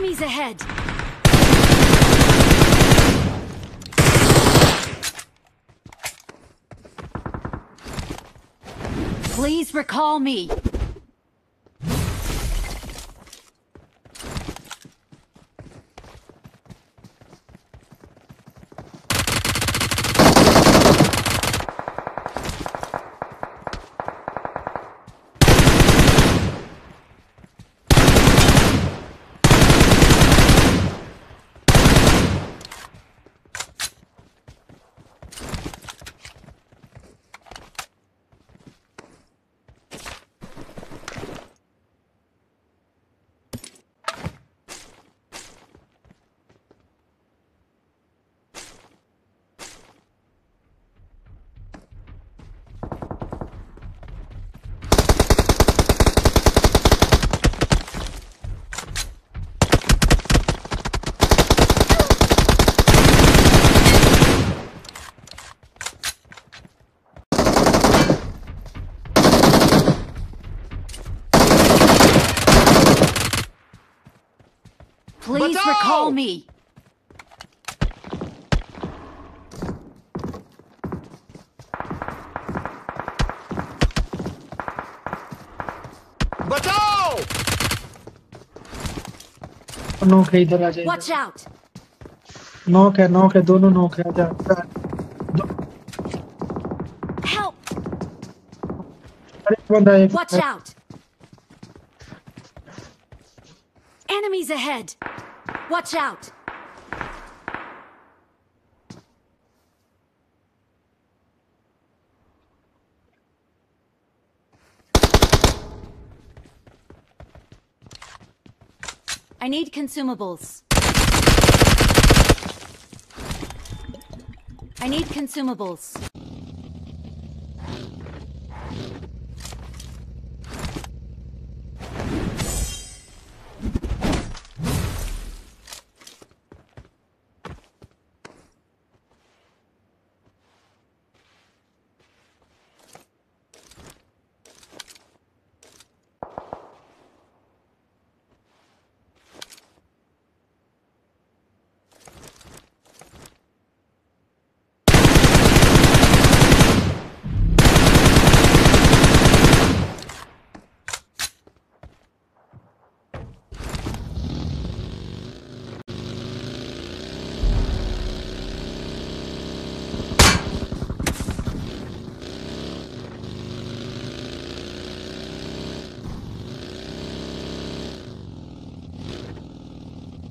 Enemies ahead! Please recall me. Please Bataw! recall me. बचाओ knock है इधर आ जाए Watch out! नॉक है नॉक है दोनों नॉक है आजा Help! अरे एक बंदा एक Watch out! Enemies ahead! Watch out! I need consumables. I need consumables.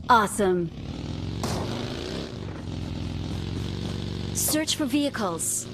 Awesome. Search for vehicles.